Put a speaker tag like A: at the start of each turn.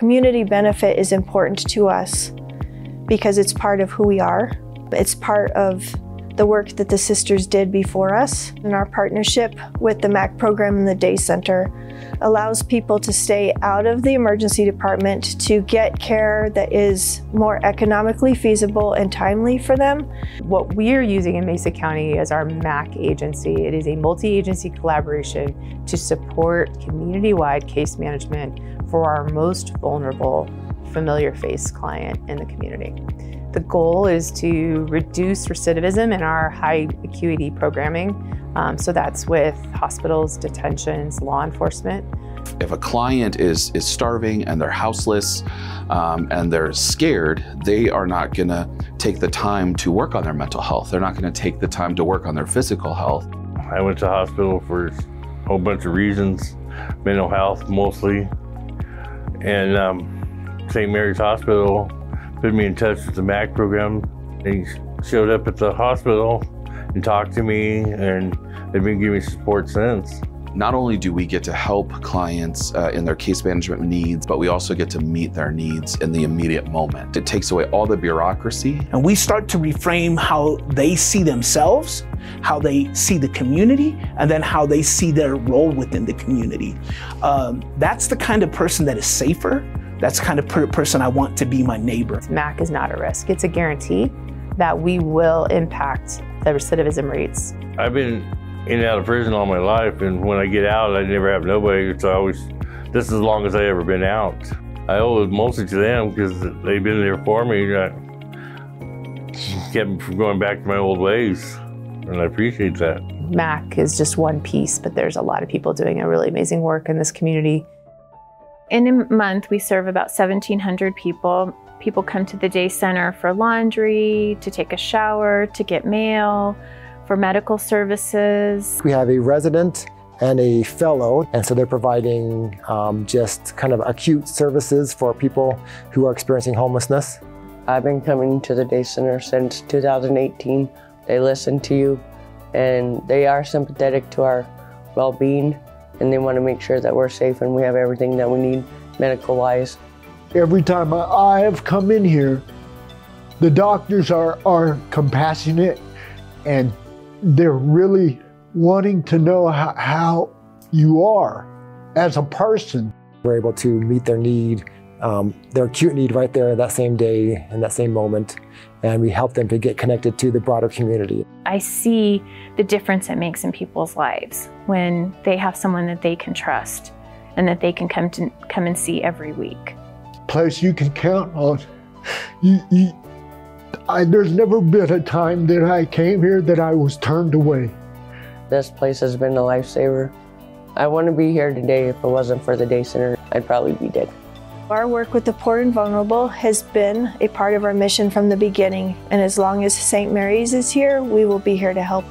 A: community benefit is important to us because it's part of who we are. It's part of the work that the sisters did before us. And our partnership with the MAC program and the Day Center allows people to stay out of the emergency department to get care that is more economically feasible and timely for them.
B: What we're using in Mesa County as our MAC agency, it is a multi-agency collaboration to support community-wide case management for our most vulnerable familiar face client in the community. The goal is to reduce recidivism in our high acuity programming. Um, so that's with hospitals, detentions, law enforcement.
C: If a client is, is starving and they're houseless um, and they're scared, they are not going to take the time to work on their mental health. They're not going to take the time to work on their physical health.
D: I went to hospital for a whole bunch of reasons, mental health mostly. And um, St. Mary's Hospital put me in touch with the MAC program. They showed up at the hospital and talked to me, and they've been giving me support since.
C: Not only do we get to help clients uh, in their case management needs, but we also get to meet their needs in the immediate moment. It takes away all the bureaucracy.
E: And we start to reframe how they see themselves, how they see the community, and then how they see their role within the community. Um, that's the kind of person that is safer, that's the kind of per person I want to be my neighbor.
B: MAC is not a risk. It's a guarantee that we will impact the recidivism rates.
D: I've been in and out of prison all my life, and when I get out, I never have nobody. So I always, this is as long as I ever been out. I owe it mostly to them because they've been there for me. I kept me from going back to my old ways, and I appreciate that.
B: MAC is just one piece, but there's a lot of people doing a really amazing work in this community.
F: In a month, we serve about 1,700 people. People come to the day center for laundry, to take a shower, to get mail, for medical services.
G: We have a resident and a fellow, and so they're providing um, just kind of acute services for people who are experiencing homelessness.
H: I've been coming to the day center since 2018. They listen to you and they are sympathetic to our well-being and they want to make sure that we're safe and we have everything that we need medical wise.
I: Every time I have come in here, the doctors are, are compassionate and they're really wanting to know how, how you are as a person.
G: We're able to meet their need, um, their acute need right there that same day, in that same moment, and we help them to get connected to the broader community.
F: I see the difference it makes in people's lives when they have someone that they can trust and that they can come to come and see every week.
I: Place you can count on. You, you, I, there's never been a time that I came here that I was turned away.
H: This place has been a lifesaver. I wouldn't be here today if it wasn't for the day center. I'd probably be dead.
A: Our work with the poor and vulnerable has been a part of our mission from the beginning, and as long as St. Mary's is here, we will be here to help.